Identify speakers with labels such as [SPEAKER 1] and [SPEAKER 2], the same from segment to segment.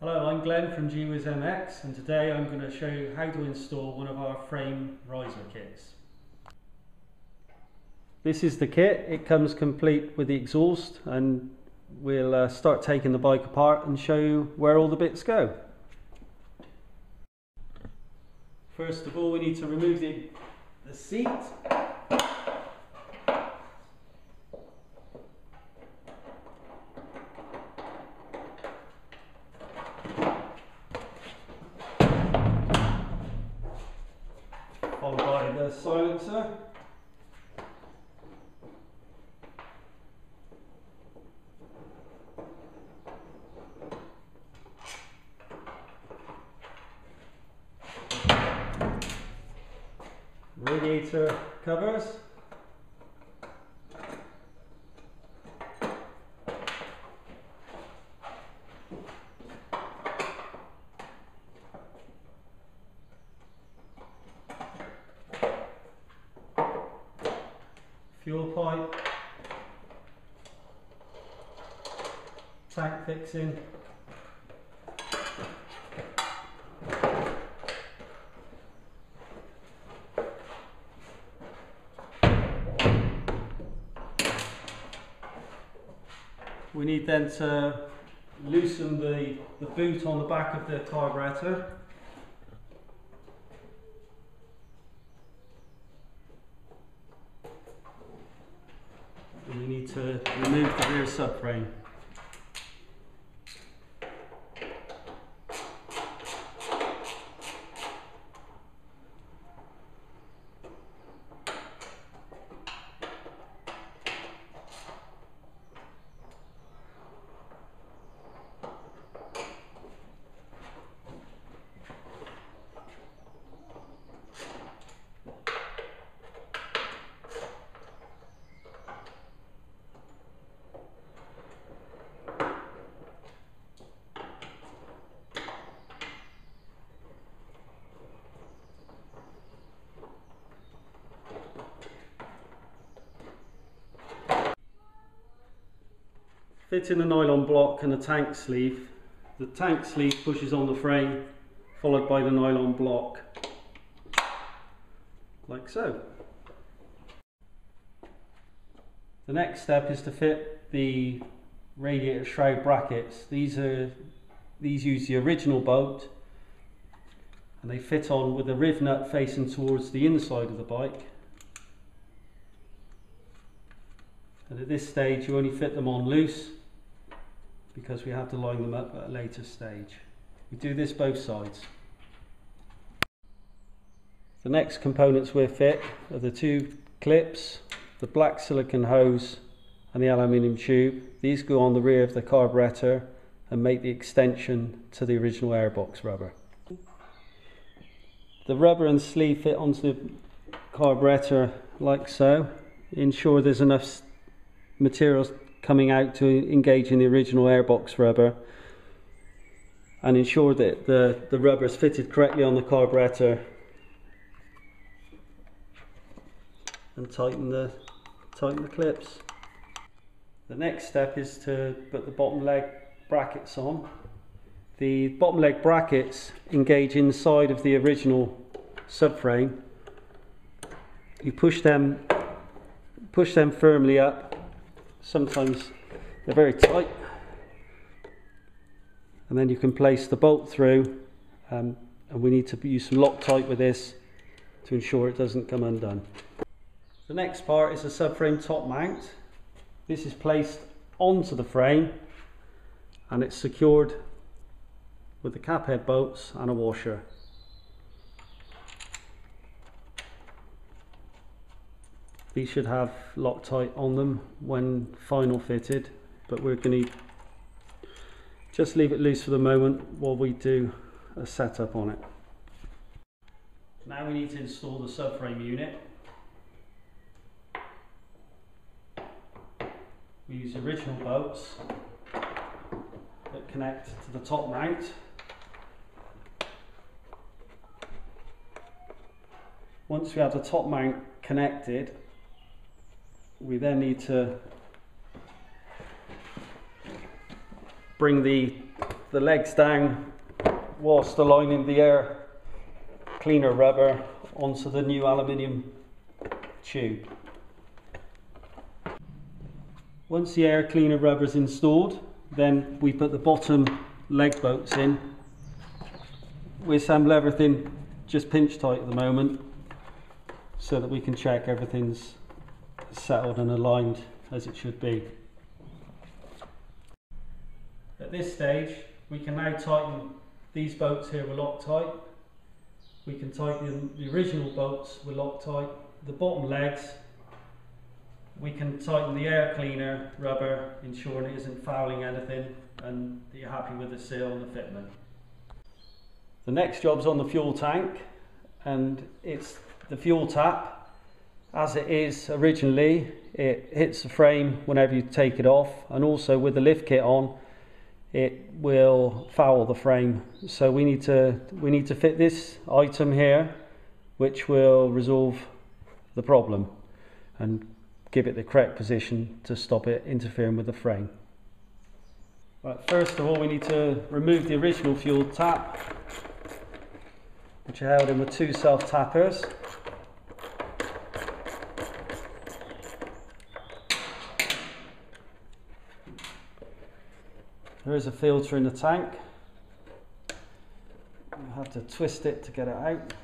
[SPEAKER 1] Hello, I'm Glenn from GWiz MX and today I'm going to show you how to install one of our frame riser kits. This is the kit, it comes complete with the exhaust and we'll uh, start taking the bike apart and show you where all the bits go. First of all we need to remove the, the seat followed by the silencer. Radiator covers. fuel pipe, tank fixing, we need then to loosen the, the boot on the back of the carburetor and we need to remove the rear subframe. Fits in a nylon block and a tank sleeve. The tank sleeve pushes on the frame, followed by the nylon block, like so. The next step is to fit the radiator shroud brackets. These are these use the original bolt and they fit on with the riv nut facing towards the inside of the bike. And at this stage you only fit them on loose because we have to line them up at a later stage. We do this both sides. The next components we fit are the two clips, the black silicon hose and the aluminium tube. These go on the rear of the carburetor and make the extension to the original airbox rubber. The rubber and sleeve fit onto the carburetor like so. Ensure there's enough materials coming out to engage in the original airbox rubber and ensure that the, the rubber is fitted correctly on the carburetor and tighten the, tighten the clips. The next step is to put the bottom leg brackets on. The bottom leg brackets engage inside of the original subframe. You push them, push them firmly up sometimes they're very tight and then you can place the bolt through um, and we need to use some Loctite with this to ensure it doesn't come undone. The next part is a subframe top mount. This is placed onto the frame and it's secured with the cap head bolts and a washer. These should have Loctite on them when final fitted, but we're going to just leave it loose for the moment while we do a setup on it. Now we need to install the subframe unit. We use original bolts that connect to the top mount. Once we have the top mount connected, we then need to bring the the legs down whilst aligning the air cleaner rubber onto the new aluminium tube. Once the air cleaner rubber is installed, then we put the bottom leg bolts in. We assemble everything just pinch tight at the moment so that we can check everything's settled and aligned as it should be. At this stage, we can now tighten these bolts here with Loctite. We can tighten the original bolts with Loctite. The bottom legs, we can tighten the air cleaner rubber, ensuring it isn't fouling anything and that you're happy with the seal and the fitment. The next job's on the fuel tank and it's the fuel tap. As it is originally, it hits the frame whenever you take it off and also with the lift kit on, it will foul the frame. So we need to we need to fit this item here, which will resolve the problem and give it the correct position to stop it interfering with the frame. Right, first of all we need to remove the original fuel tap which are held in with two self tappers. There is a filter in the tank. You have to twist it to get it out.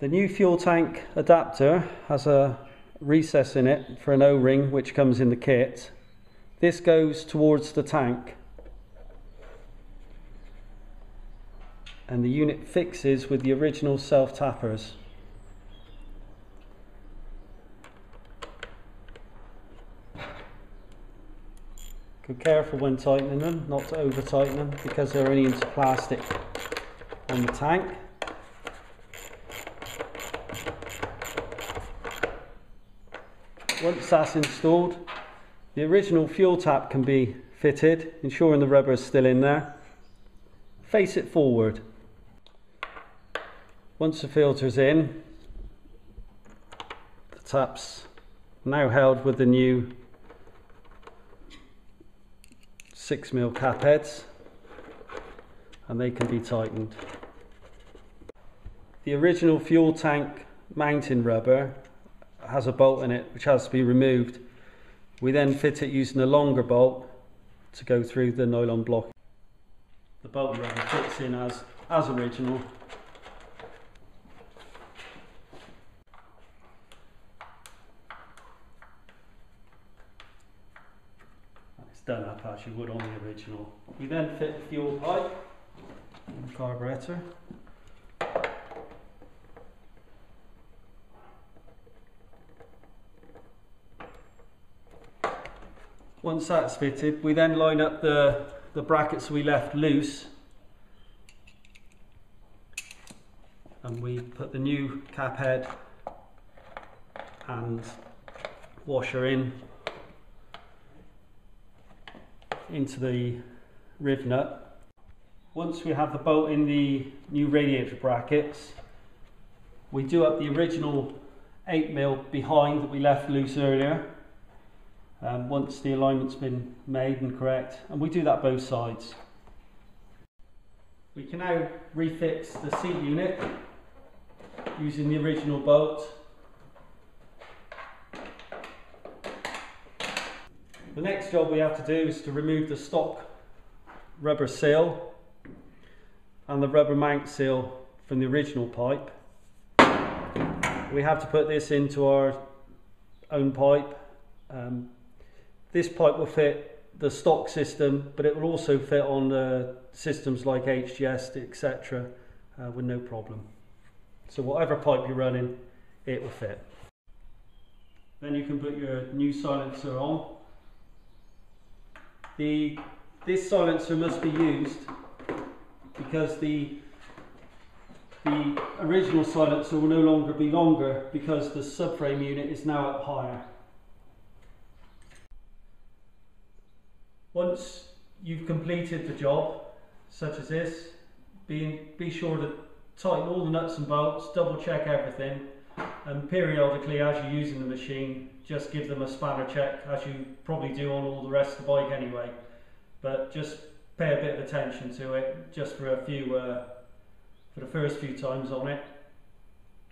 [SPEAKER 1] The new fuel tank adapter has a recess in it for an O-ring which comes in the kit. This goes towards the tank and the unit fixes with the original self-tappers. Be careful when tightening them, not to over tighten them because they're only into plastic on the tank. Once that's installed, the original fuel tap can be fitted, ensuring the rubber is still in there. Face it forward. Once the filter's in, the tap's now held with the new 6 mil cap heads and they can be tightened. The original fuel tank mounting rubber has a bolt in it which has to be removed. We then fit it using a longer bolt to go through the nylon block. The bolt rubber fits in as, as original done up as you would on the original. We then fit the fuel pipe and the carburetor. Once that's fitted, we then line up the, the brackets we left loose and we put the new cap head and washer in into the riv nut. Once we have the bolt in the new radiator brackets, we do up the original 8mm behind that we left loose earlier. Um, once the alignment's been made and correct, and we do that both sides. We can now refix the seat unit using the original bolt The next job we have to do is to remove the stock rubber seal and the rubber mount seal from the original pipe. We have to put this into our own pipe. Um, this pipe will fit the stock system, but it will also fit on the systems like HGS, etc. Uh, with no problem. So whatever pipe you're running, it will fit. Then you can put your new silencer on the, this silencer must be used because the, the original silencer will no longer be longer because the subframe unit is now up higher. Once you've completed the job, such as this, be, be sure to tighten all the nuts and bolts, double check everything, and periodically as you're using the machine, just give them a spanner check as you probably do on all the rest of the bike anyway. But just pay a bit of attention to it just for a few uh, for the first few times on it.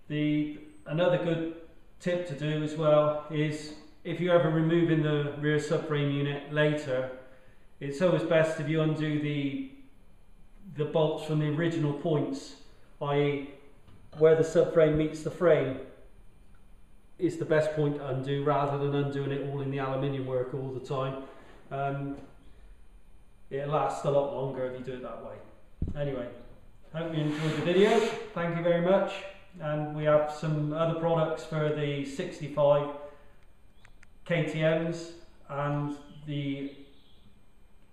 [SPEAKER 1] The another good tip to do as well is if you're ever removing the rear subframe unit later, it's always best if you undo the the bolts from the original points, i.e. where the subframe meets the frame is the best point to undo rather than undoing it all in the aluminium work all the time. Um, it lasts a lot longer if you do it that way. Anyway, hope you enjoyed the video. Thank you very much. And we have some other products for the 65 KTMs and the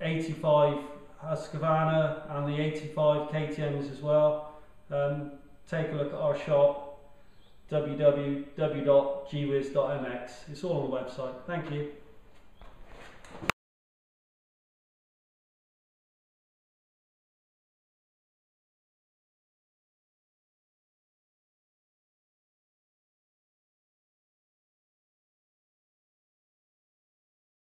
[SPEAKER 1] 85 Husqvarna and the 85 KTMs as well. Um, take a look at our shop www.gwiz.mx. It's all on the website. Thank you.